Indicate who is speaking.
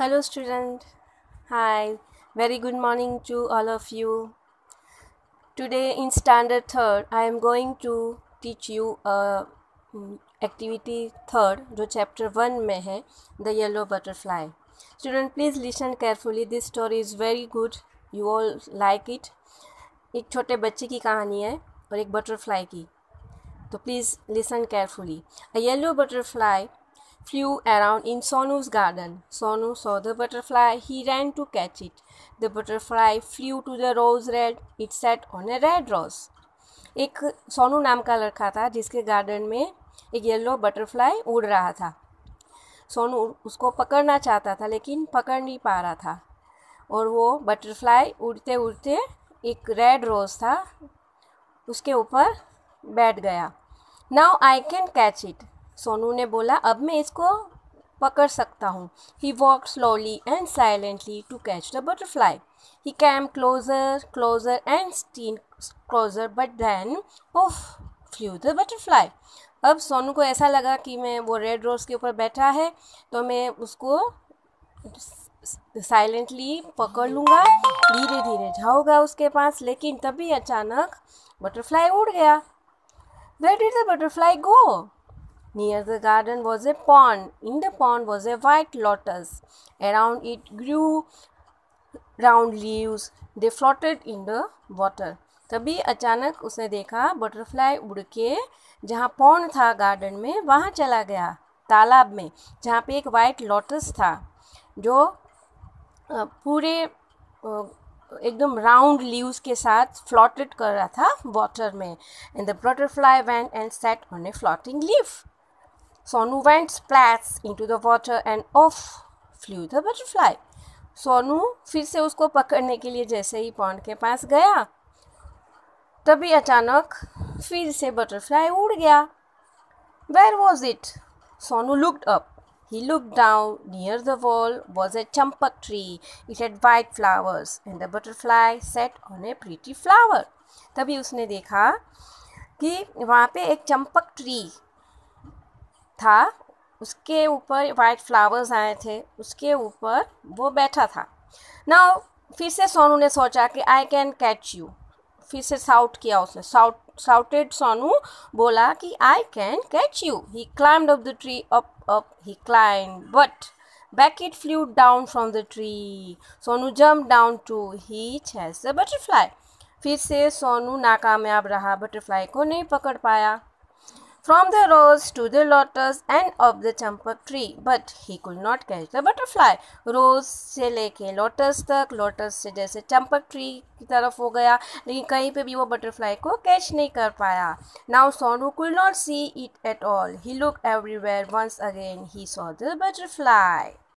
Speaker 1: Hello student hi very good morning to all of you today in standard third I am going to teach you activity third जो chapter one में है the yellow butterfly student please listen carefully this story is very good you all like it एक छोटे बच्चे की कहानी है और एक बटरफ्लाई की. तो please listen carefully a yellow butterfly flew around in Sonu's garden. Sonu saw the butterfly. He ran to catch it. The butterfly flew to the rose red. It sat on a red rose. एक सोनू नाम का लड़का था जिसके garden में एक yellow butterfly उड़ रहा था सोनू उसको पकड़ना चाहता था लेकिन पकड़ नहीं पा रहा था और वो बटरफ्लाई उड़ते उड़ते एक रेड रोज़ था उसके ऊपर बैठ गया now I can catch it Sonu ने बोला, अब मैं इसको पकड़ सकता हूँ। He walk slowly and silently to catch the butterfly he came closer closer and still closer but then off flew the butterfly अब सोनू को ऐसा लगा कि मैं वो रेड रोज़ के ऊपर बैठा है तो मैं उसको साइलेंटली पकड़ लूँगा। धीरे धीरे जाऊँगा उसके पास, लेकिन तभी अचानक बटरफ्लाई उड़ गया। Where did the butterfly go Near the garden was a pond. In the pond was a white lotus. Around it grew round leaves. They floated in the water. तभी अचानक उसने देखा बटरफ्लाई उड़ के जहाँ पौंड था गार्डन में, वहाँ चला गया, तालाब में, जहाँ पे एक वाइट लोटस था, जो पूरे एकदम राउंड लीव्स के साथ फ्लॉटेड कर रहा था वाटर में and the butterfly went and sat on a floating leaf Sonu went splats into the water and off flew the butterfly. Sonu फिर से उसको पकड़ने के लिए जैसे ही पॉन्ड के पास गया। तभी अचानक फिर से बटरफ्लाई उड़ गया। Where was it Sonu looked up he look down near the wall was a champak tree it had white flowers and the butterfly sat on a pretty flower तभी उसने देखा कि वहाँ पे एक चंपक ट्री था, उसके ऊपर वाइट फ्लावर्स आए थे, उसके ऊपर वो बैठा था। ना फिर से सोनू ने सोचा कि आई कैन कैच यू फिर से साउट किया उसने। साउट साउटेड सोनू, बोला कि I can catch you he climbed off the tree up up he climb but back it flew down from the tree Sonu jump down too he has the butterfly फिर से सोनू नाकामयाब रहा बटरफ्लाई को नहीं पकड़ पाया। From the rose to the lotus and of the champak tree but he could not catch the butterfly rose से लेके lotus तक lotus से जैसे champak tree की तरफ़ हो गया लेकिन कहीं पे भी वो butterfly को catch नहीं कर पाया now Sonu could not see it at all he looked everywhere once again he saw the butterfly